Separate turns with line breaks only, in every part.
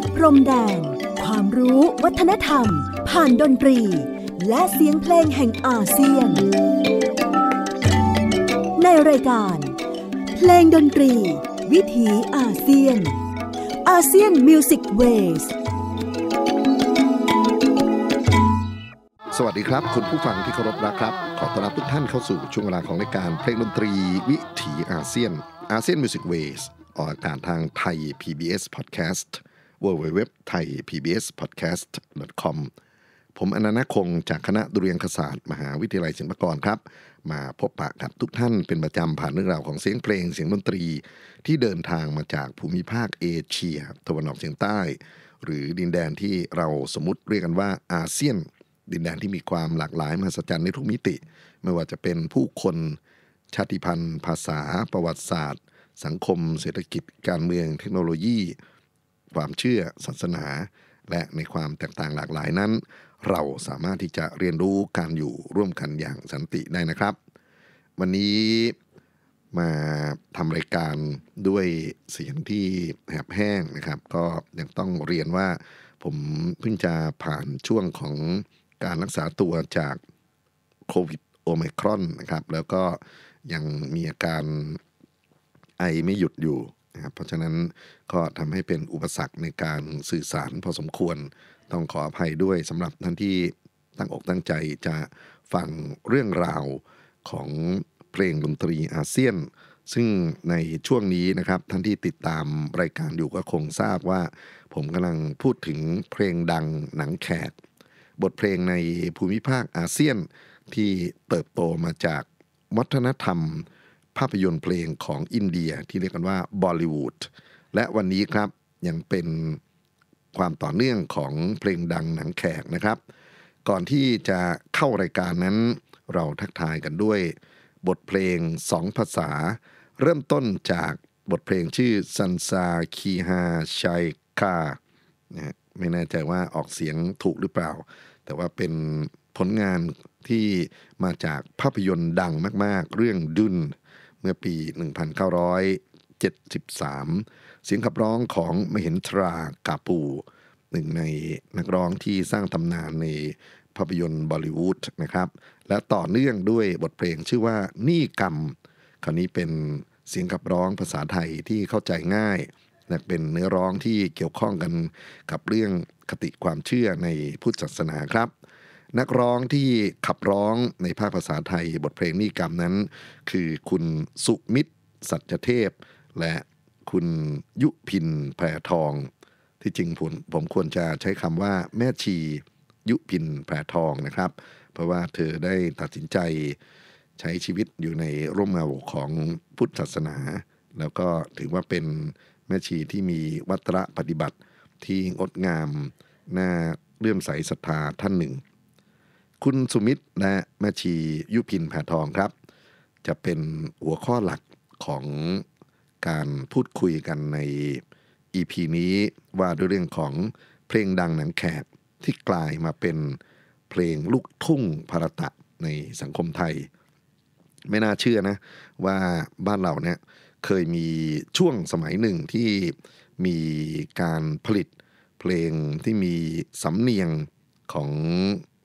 ดพรมแดน ความรู้วัฒนธรรม ผ่านดนตรี และเสียงเพลงแห่งอาเซียน ในรายการ เพลงดนตรี วิถีอาเซียน อาเซียนมิวสิกเวส
สวัสดีครับ คุณผู้ฟังที่เคารพรักครับ ขอต้อนรับทุกท่านเข้าสู่ช่วงเวลาของรายการเพลงดนตรีวิถีอาเซียนASEAN Music Ways ออกอากาศทางไทย PBS Podcast w w w t h a i PBS Podcast com ผมอนันต์คงจากคณะดุริยางคศาสตร์ มหาวิทยาลัยศิลปากรครับ มาพบปะกับทุกท่านเป็นประจำผ่านเรื่องราวของเสียงเพลงเสียงดนตรี ที่เดินทางมาจากภูมิภาคเอเชียตะวันออกเฉียงใต้ หรือดินแดนที่เราสมมติเรียกกันว่าอาเซียน ดินแดนที่มีความหลากหลายมหัศจรรย์ในทุกมิติ ไม่ว่าจะเป็นผู้คนชาติพันธุ์ ภาษา ประวัติศาสตร์ สังคม เศรษฐกิจการเมืองเทคโนโลยี ความเชื่อศาสนา และในความแตกต่างหลากหลายนั้น เราสามารถที่จะเรียนรู้การอยู่ร่วมกันอย่างสันติได้นะครับ วันนี้มาทำรายการด้วยเสียงที่แหบแห้งนะครับ ก็ยังต้องเรียนว่าผมเพิ่งจะผ่านช่วงของการรักษาตัวจากโควิดโอไมครอนนะครับ แล้วก็ยังมีอาการไอไม่หยุดอยู่ นะครับเพราะฉะนั้นก็ทำให้เป็นอุปสรรคในการสื่อสารพอสมควรต้องขออภัยด้วยสำหรับท่านที่ตั้งอกตั้งใจจะฟังเรื่องราวของเพลงดนตรีอาเซียน ซึ่งในช่วงนี้นะครับท่านที่ติดตามรายการอยู่ก็คงทราบว่า ผมกำลังพูดถึงเพลงดังหนังแขก บทเพลงในภูมิภาคอาเซียนที่เติบโตมาจากวัฒนธรรม ภาพยนตร์เพลงของอินเดียที่เรียกกันว่าบอลิวูดและวันนี้ครับยังเป็นความต่อเนื่องของเพลงดังหนังแขกนะครับ ก่อนที่จะเข้ารายการนั้น เราทักทายกันด้วย บทเพลงสองภาษา เริ่มต้นจากบทเพลงชื่อซันซาคีฮาชัยคาไม่แน่ใจว่าออกเสียงถูกหรือเปล่า แต่ว่าเป็นผลงานที่มาจากภาพยนตร์ดังมาก ๆ เรื่องดุน เมื่อปี 1973 เสียงขับร้องของมเหินทรากาปูหนึ่งในนักร้องที่สร้างตำนานในภาพยนตร์บอลิวูดนะครับ และต่อเนื่องด้วยบทเพลงชื่อว่านี่กรรม คราวนี้เป็นเสียงขับร้องภาษาไทยที่เข้าใจง่ายและเป็นเนื้อร้องที่เกี่ยวข้องกันกับเรื่องคติความเชื่อในพุทธศาสนาครับ นักร้องที่ขับร้องในภาคภาษาไทยบทเพลงนี่กรรมนั้น คือคุณสุมิตร สัจเทพ และคุณยุพินแพรทอง ที่จริงผมผมควรจะใช้คำว่าแม่ชียุพินแพรทองนะครับ เพราะว่าเธอได้ตัดสินใจใช้ชีวิตอยู่ในร่มเงาของพุทธศาสนา แล้วก็ถือว่าเป็นแม่ชีที่มีวัตรปฏิบัติที่งดงามน่าเลื่อมใสศรัทธาท่านหนึ่ง คุณสุมิตรและแม่ชียุพินแพรทองครับ จะเป็นหัวข้อหลักของการพูดคุยกันใน EP นี้ว่าด้วยเรื่องของเพลงดังหนังแขกที่กลายมาเป็นเพลงลูกทุ่งภารตะในสังคมไทย ไม่น่าเชื่อนะ ว่าบ้านเราเนี่ยเคยมีช่วงสมัยหนึ่งที่มีการผลิตเพลงที่มีสำเนียงของ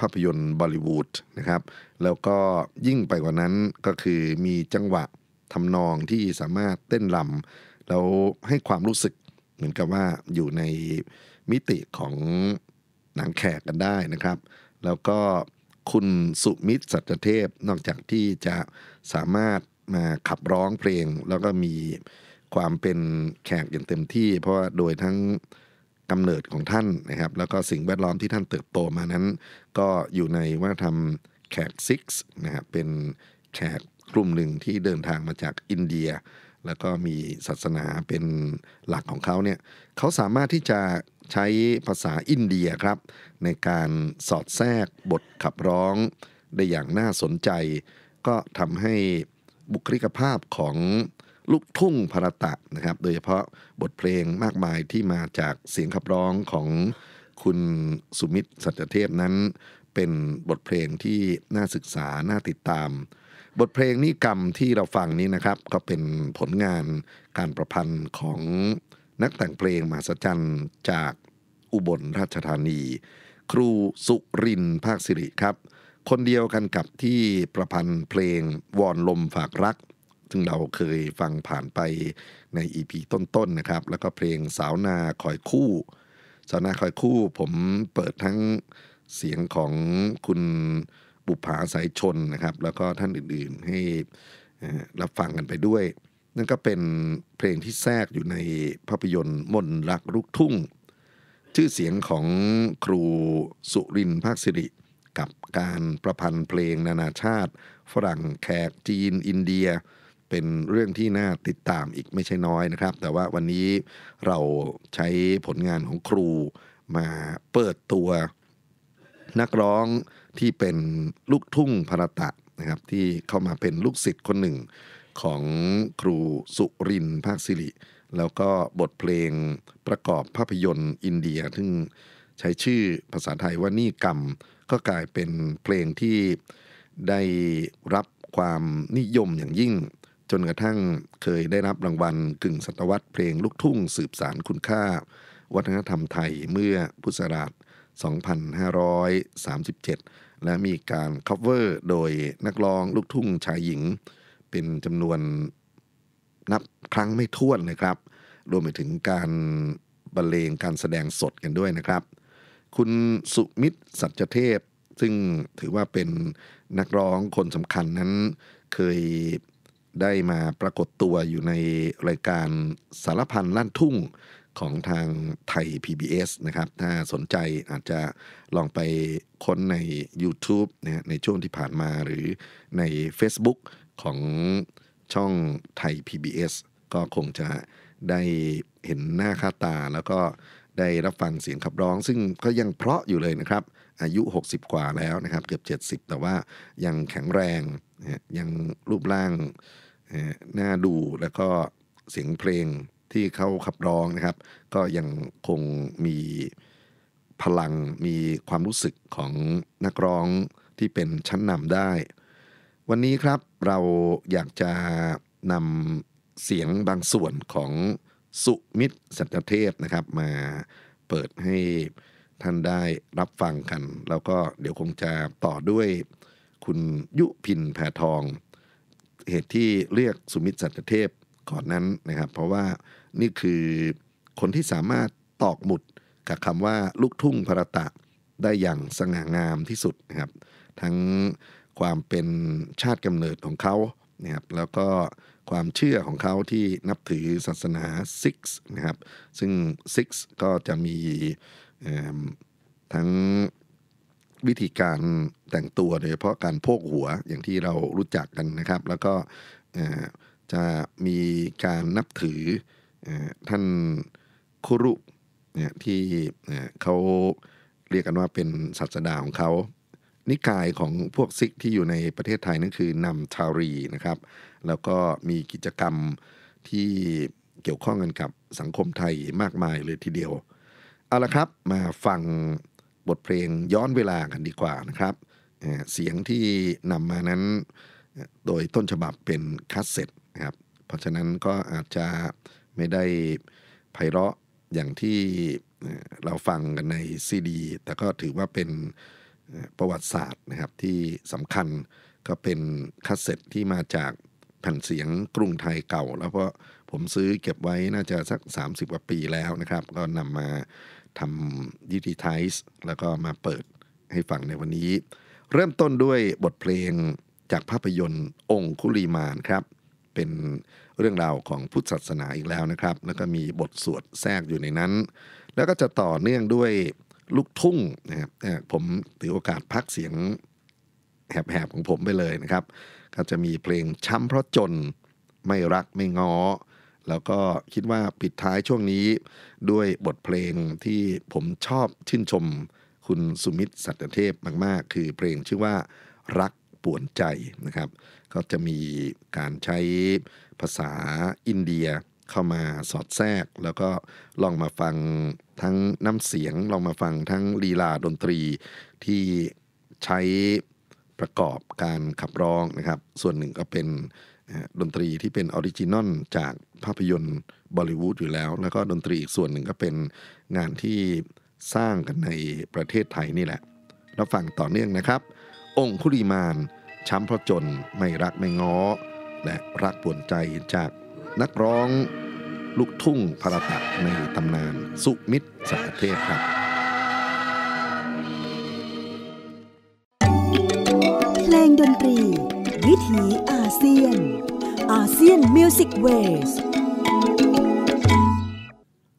ภาพยนตร์บอลิวูดนะครับ แล้วก็ยิ่งไปกว่านั้นก็คือมีจังหวะทำนองที่สามารถเต้นรำแล้วให้ความรู้สึกเหมือนกับว่าอยู่ในมิติของหนังแขกกันได้นะครับ แล้วก็คุณสุมิตรสัจเทพนอกจากที่จะสามารถมาขับร้องเพลง แล้วก็มีความเป็นแขกอย่างเต็มที่ เพราะว่าโดยทั้ง กำเนิดของท่านนะครับ แล้วก็สิ่งแวดล้อมที่ท่านเติบโตมานั้น ก็อยู่ในวัฒนธรรมแขกซิกส์นะครับเป็นแขกกลุ่มหนึ่งที่เดินทางมาจากอินเดีย แล้วก็มีศาสนาเป็นหลักของเขาเนี่ยเขาสามารถที่จะใช้ภาษาอินเดียครับ ในการสอดแทรกบทขับร้องได้อย่างน่าสนใจ ก็ทำให้บุคลิกภาพของ ลูกทุ่งพรตะนะครับ โดยเฉพาะบทเพลงมากมายที่มาจากเสียงขับร้องของคุณสุมิตรสัจเทพนั้น เป็นบทเพลงที่น่าศึกษา น่าติดตาม บทเพลงนิกรรมที่เราฟังนี้นะครับ ก็เป็นผลงานการประพันธ์ของนักแต่งเพลงมหัศจรรย์จากอุบลราชธานี ครูสุรินทร์ภาคสิริครับ คนเดียวกันกับที่ประพันธ์เพลงวอนลมฝากรัก ซึ่งเราเคยฟังผ่านไปในอีพีต้นๆนะครับ แล้วก็เพลงสาวนาคอยคู่ สาวนาคอยคู่ ผมเปิดทั้งเสียงของคุณบุภาสายชนนะครับ แล้วก็ท่านอื่นๆให้รับฟังกันไปด้วย นั่นก็เป็นเพลงที่แทรกอยู่ในภาพยนตร์มนรักลูกทุ่ง ชื่อเสียงของครูสุรินทร์ภาคสิริ กับการประพันธ์เพลงนานาชาติ ฝรั่งแขกจีน อินเดีย เป็นเรื่องที่น่าติดตามอีกไม่ใช่น้อยนะครับ แต่ว่าวันนี้เราใช้ผลงานของครูมาเปิดตัวนักร้องที่เป็นลูกทุ่งพรตะนะครับ ที่เข้ามาเป็นลูกศิษย์คนหนึ่งของครูสุรินทร์ภาคสิริ แล้วก็บทเพลงประกอบภาพยนตร์อินเดีย ซึ่งใช้ชื่อภาษาไทยว่านี่กรรม ก็กลายเป็นเพลงที่ได้รับความนิยมอย่างยิ่ง จนกระทั่งเคยได้รับรางวัลกึ่งศตวรรษเพลงลูกทุ่งสืบสารคุณค่า วัฒนธรรมไทยเมื่อพุทธศักราช2537 และมีการ cover โดยนักร้องลูกทุ่งชายหญิง เป็นจำนวนนับครั้งไม่ถ้วนเลยครับ รวมไปถึงการบรรเลงการแสดงสดกันด้วยนะครับ คุณสุมิตรสัจเทพ ซึ่งถือว่าเป็นนักร้องคนสำคัญนั้นเคย ได้มาปรากฏตัวอยู่ในรายการสารพันลั่นทุ่งของทางไทย PBS นะครับ ถ้าสนใจอาจจะลองไปค้นใน YouTube นะในช่วงที่ผ่านมาหรือใน Facebook ของช่องไทย PBS ก็คงจะได้เห็นหน้าค่าตาแล้วก็ได้รับฟังเสียงขับร้อง ซึ่งก็ยังเพราะอยู่เลยนะครับ อายุ 60 กว่าแล้วนะครับ เกือบ 70 แต่ว่ายังแข็งแรงยังรูปร่างเอ่อน่าดูแล้วก็เสียงเพลงที่เขาขับร้องนะครับ ก็ยังคงมีพลังมีความรู้สึกของนักร้องที่เป็นชั้นนำได้ วันนี้ครับเราอยากจะนำเสียงบางส่วนของสุมิตรสัจเทพนะครับ มาเปิดให้ ท่านได้รับฟังกัน แล้วก็เดี๋ยวคงจะต่อด้วยคุณยุพินแพทอง เหตุที่เรียกสุมิตรสัจเทพก่อนนั้นนะครับ เพราะว่านี่คือคนที่สามารถตอกหมุดกับคำว่าลูกทุ่งพระตะได้อย่างสง่างามที่สุดนะครับ ทั้งความเป็นชาติกำเนิดของเขานะครับแล้วก็ความเชื่อของเขาที่นับถือศาสนาซิกส์นะครับซึ่งซิกส์ก็จะมี ทั้งวิธีการแต่งตัวโดยเฉพาะการโพกหัวอย่างที่เรารู้จักกันนะครับ แล้วก็จะมีการนับถืออท่านคุรุเนี่ยที่เขาเรียกกันว่าเป็นศาสดาของเขา นิกายของพวกซิกที่อยู่ในประเทศไทยนั่นคือนำทารีนะครับ แล้วก็มีกิจกรรมที่เกี่ยวข้องกันกับสังคมไทยมากมายเลยทีเดียว เอาละครับมาฟังบทเพลงย้อนเวลากันดีกว่านะครับเสียงที่นำมานั้นโดยต้นฉบับเป็นคัสเซ็ตนะครับเพราะฉะนั้นก็อาจจะไม่ได้ไพเราะอย่างที่เราฟังกันในซีดี แต่ก็ถือว่าเป็นประวัติศาสตร์นะครับที่สำคัญก็เป็นคัสเซ็ตที่มาจากแผ่นเสียงกรุงไทยเก่า แล้วก็ ผมซื้อเก็บไว้น่าจะสัก 30กว่าปีแล้วนะครับ ก็นำมาทำดิจิทัลแล้วก็มาเปิดให้ฟังในวันนี้ เริ่มต้นด้วยบทเพลงจากภาพยนตร์องคุลีมานครับ เป็นเรื่องราวของพุทธศาสนาอีกแล้วนะครับ แล้วก็มีบทสวดแทรกอยู่ในนั้น แล้วก็จะต่อเนื่องด้วยลูกทุ่งนะครับผมถือโอกาสพักเสียงแหบๆของผมไปเลยนะครับ ก็จะมีเพลงช้ำเพราะจนไม่รักไม่ง้อ แล้วก็คิดว่าปิดท้ายช่วงนี้ด้วยบทเพลงที่ผมชอบชื่นชมคุณสุมิตรสัตเทพมาก ๆ คือเพลงชื่อว่ารักป่วนใจนะครับ ก็จะมีการใช้ภาษาอินเดียเข้ามาสอดแทรก แล้วก็ลองมาฟังทั้งน้ำเสียง ลองมาฟังทั้งลีลาดนตรีที่ใช้ประกอบการขับร้องนะครับ ส่วนหนึ่งก็เป็น ดนตรีที่เป็น original จากภาพยนตร์บอลลีวูดอยู่แล้ว แล้วก็ดนตรีอีกส่วนหนึ่งก็เป็นงานที่สร้างกันในประเทศไทยนี่แหละรับฟังต่อเนื่องนะครับ องคุลีมานช้ำเพราะจนไม่รักไม่ง้อ และรักปวนใจจากนักร้องลูกทุ่งภารตะในตำนาน สุมิตรสัจเทพครับ
เพลงดนตรี วิถีอ เซียน อาเซียนมิวสิกเวส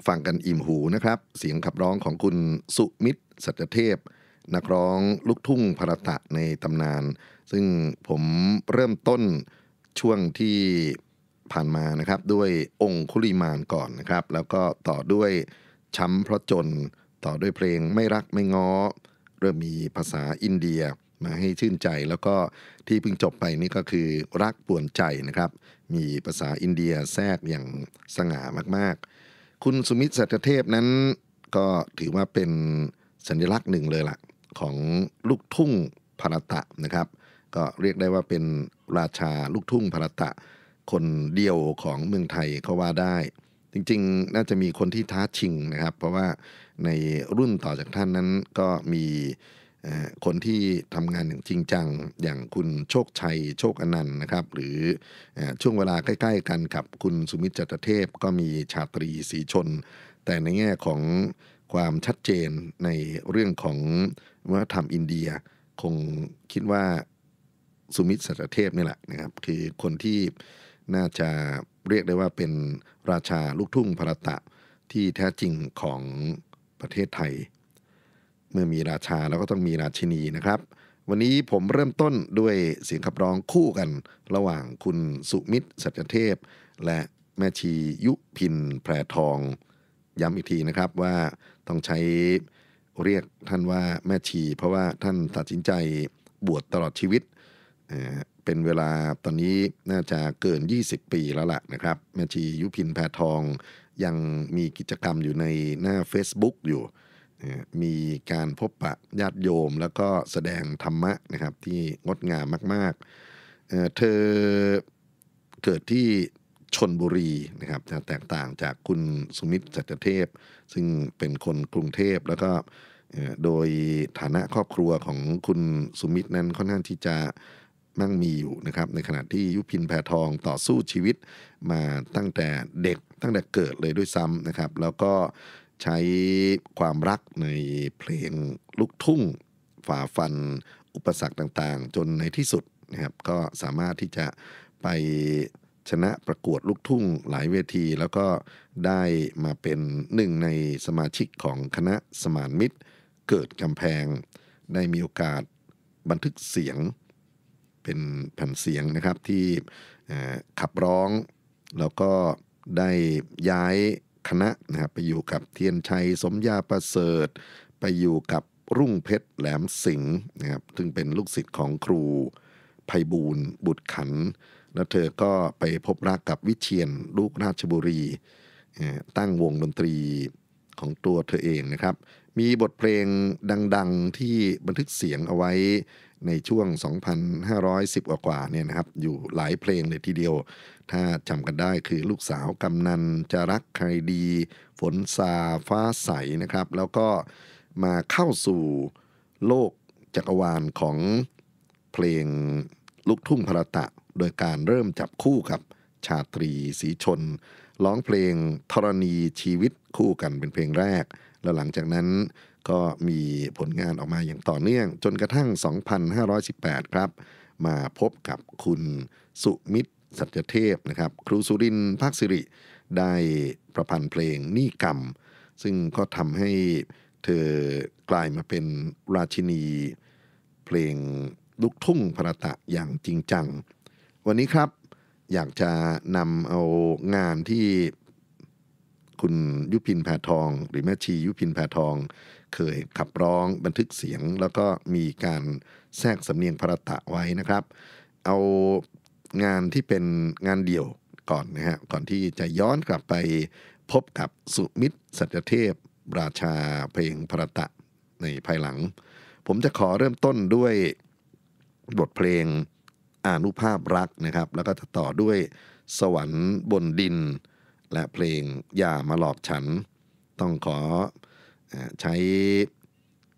ฟังกันอิ่มหูนะครับ เสียงขับร้องของคุณสุมิตรสัจเทพ นักร้องลูกทุ่งพรตะในตำนาน ซึ่งผมเริ่มต้นช่วงที่ผ่านมานะครับ ด้วยองคุลิมานก่อนนะครับ แล้วก็ต่อด้วยช้ำเพราะจน ต่อด้วยเพลงไม่รักไม่ง้อ เริ่มมีภาษาอินเดีย มาให้ชื่นใจแล้วก็ที่เพิ่งจบไปนี่ก็คือรักป่วนใจนะครับ มีภาษาอินเดียแทรกอย่างสง่ามากๆ คุณสุมิตรสัจเทพนั้นก็ถือว่าเป็นสัญลักษณ์หนึ่งเลยล่ะ ของลูกทุ่งพรตะนะครับ ก็เรียกได้ว่าเป็นราชาลูกทุ่งพรตะ คนเดียวของเมืองไทยเขาว่าได้ จริงๆ น่าจะมีคนที่ท้าชิงนะครับ เพราะว่าในรุ่นต่อจากท่านนั้นก็มี คนที่ทำงานอย่างจริงจัง อย่างคุณโชคชัยโชคอนันต์นะครับ หรืออช่วงเวลาใกล้ ๆ กันกับคุณสุมิตรจัตเทพ ก็มีชาตรีสีชน แต่ในแง่ของความชัดเจนในเรื่องของวัฒนธรรมอินเดีย คงคิดว่าสุมิตรสัจเทพนี่แหละนะครับ คือคนที่น่าจะเรียกได้ว่าเป็นราชาลูกทุ่งพรตะที่แท้จริงของประเทศไทย เมื่อมีราชาแล้วก็ต้องมีราชินีนะครับ วันนี้ผมเริ่มต้นด้วยเสียงขับร้องคู่กัน ระหว่างคุณสุมิตรสัจเทพ และแม่ชียุพินแพรทอง ย้ำอีกทีนะครับว่าต้องใช้เรียกท่านว่าแม่ชี เพราะว่าท่านตัดสินใจบวชตลอดชีวิต เป็นเวลาตอนนี้น่าจะเกิน 20 ปีแล้วล่ะนะครับ แม่ชียุพินแพรทองยังมีกิจกรรมอยู่ในหน้า Facebook อยู่ มีการพบปะญาติโยม แล้วก็แสดงธรรมะนะครับที่งดงามมากๆเเธอเกิดที่ชนบุรีนะครับจะแตกต่างจากคุณสุมิตรจัตเทพ ซึ่งเป็นคนกรุงเทพแล้วก็โดยฐานะครอบครัวของคุณสุมิตรนั้นค่อนข้างที่จะมั่งมีอยู่นะครับ ในขณะที่ยุพินแพทองต่อสู้ชีวิตมาตั้งแต่เด็กตั้งแต่เกิดเลยด้วยซ้ำนะครับ แล้วก็ ใช้ความรักในเพลงลูกทุ่ง ฝ่าฟันอุปสรรคต่างๆ จนในที่สุดนะครับก็สามารถที่จะไปชนะประกวดลูกทุ่งหลายเวที แล้วก็ได้มาเป็นหนึ่งในสมาชิกของคณะสมานมิตร เกิดกำแพง ได้มีโอกาสบันทึกเสียงเป็นแผ่นเสียงนะครับที่ขับร้อง แล้วก็ได้ย้าย คณะนะครับไปอยู่กับเทียนชัยสมยาประเสริฐ ไปอยู่กับรุ่งเพชรแหลมสิงห์นะครับซึ่งเป็นลูกศิษย์ของครูภัยบูรณ์บุตรขัน แล้วเธอก็ไปพบรักกับวิเชียนลูกราชบุรี ตั้งวงดนตรีของตัวเธอเองนะครับ มีบทเพลงดังๆที่บันทึกเสียงเอาไว้ในช่วง 2,510 กว่าๆเนี่ยนะครับ อยู่หลายเพลงเลยทีเดียว ถ้าจำกันได้คือลูกสาวกำนันจะรักใครดี ฝนซาฟ้าใสนะครับ แล้วก็มาเข้าสู่โลกจักรวาลของเพลงลูกทุ่งพระตะ โดยการเริ่มจับคู่กับชาตรีสีชน ร้องเพลงธรณีชีวิตคู่กันเป็นเพลงแรก แล้วหลังจากนั้นก็มีผลงานออกมาอย่างต่อเนื่องจนกระทั่ง 2,518 ครับ มาพบกับคุณสุมิตรสัจเทพนะครับ ครูสุรินทร์ภาคสิริได้ประพันธ์เพลงนี่กรรม ซึ่งก็ทำให้เธอกลายมาเป็นราชินี เพลงลูกทุ่งพระตะอย่างจริงจัง วันนี้ครับอยากจะนำเอางานที่ คุณยุพินแพทอง หรือแม่ชียุพินแพทอง เคยขับร้องบันทึกเสียง แล้วก็มีการแทรกสำเนียงพระตะไว้นะครับ เอางานที่เป็นงานเดี่ยวก่อนนะฮะก่อนที่จะย้อนกลับไปพบกับสุมิตรสัจเทพ ราชาเพลงพระตะในภายหลัง ผมจะขอเริ่มต้นด้วยบทเพลงอนุภาพรักนะครับ แล้วก็จะต่อด้วยสวรรค์บนดิน และเพลงอย่ามาหลอกฉัน ต้องขออใช้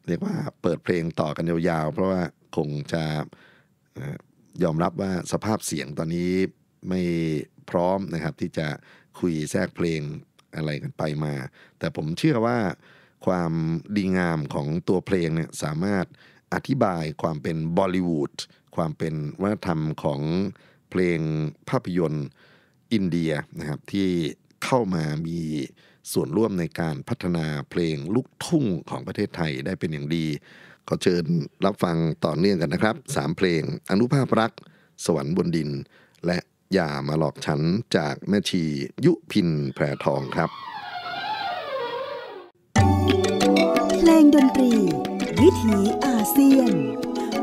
เรียกว่าเปิดเพลงต่อกันยาวๆ เพราะว่าคงจะอ่อยอมรับว่าสภาพเสียงตอนนี้ไม่พร้อมนะครับ ที่จะคุยแทรกเพลงอะไรกันไปมา แต่ผมเชื่อว่าความดีงามของตัวเพลงเนี่ยสามารถอธิบายความเป็นบอลิวูดความเป็นวัฒนธรรมของเพลงภาพยนตร์อินเดียนะครับที่ เข้ามามีส่วนร่วมในการพัฒนาเพลงลูกทุ่งของประเทศไทยได้เป็นอย่างดี ขอเชิญรับฟังต่อเนื่องกันนะครับสามเพลง อนุภาพรัก สวรรค์บนดิน และอย่ามาหลอกฉันจากแม่ชียุพินแพรทองครับ
เพลงดนตรี วิถีอาเซียน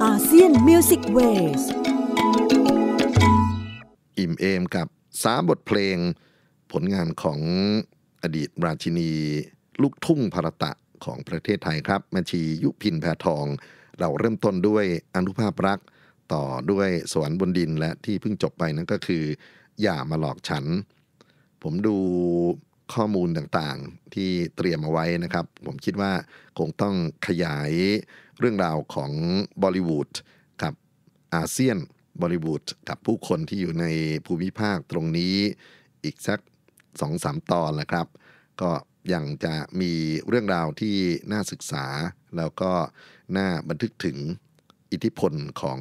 ASEAN Music Ways
อิ่มเอมกับสามบทเพลง ผลงานของอดีตราชินี ลูกทุ่งภารตะของประเทศไทยครับแม่ชียุพินแพทอง เราเริ่มต้นด้วยอนุภาพรัก ต่อด้วยสวรรค์บนดินและที่เพิ่งจบไปนั่นก็คือ อย่ามาหลอกฉัน ผมดูข้อมูลต่างๆที่เตรียมเอาไว้นะครับ ผมคิดว่าคงต้องขยายเรื่องราวของบอลิวูดกับอาเซียนบอลิวูดกับผู้คนที่อยู่ในภูมิภาคตรงนี้อีกสัก สองสามตอนแหละครับ ก็ยังจะมีเรื่องราวที่น่าศึกษา แล้วก็น่าบันทึกถึงอิทธิพลของ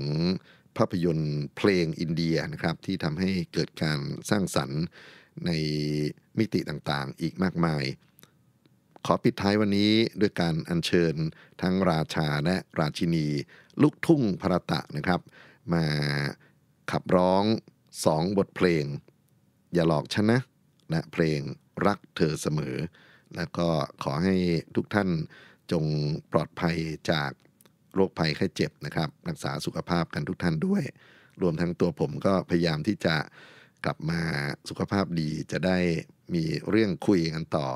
ภาพยนตร์เพลงอินเดียนะครับที่ทำให้เกิดการสร้างสรรค์ในมิติต่างๆ อีกมากมาย ขอปิดท้ายวันนี้ด้วยการอัญเชิญทั้งราชาและราชินี ลูกทุ่งพระตะนะครับ มาขับร้องสองบทเพลง อย่าหลอกฉันนะ และเพลงรักเธอเสมอ แล้วก็ขอให้ทุกท่านจงปลอดภัยจากโรคภัยไข้เจ็บนะครับ รักษาสุขภาพกันทุกท่านด้วย รวมทั้งตัวผมก็พยายามที่จะกลับมาสุขภาพดีจะได้มีเรื่องคุยกันต่อ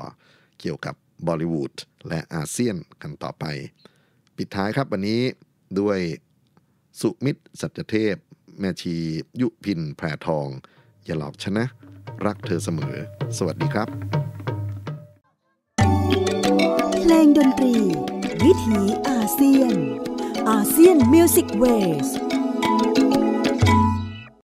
เกี่ยวกับบอลิวูดและอาเซียนกันต่อไป ปิดท้ายครับวันนี้ด้วยสุมิตรสัจเทพ แม่ชียุพินแพรทอง อย่าหลอกฉันนะ รักเธอเสมอ สวัสดีครับ
เพลงดนตรี วิถีอาเซียน ASEAN Music Ways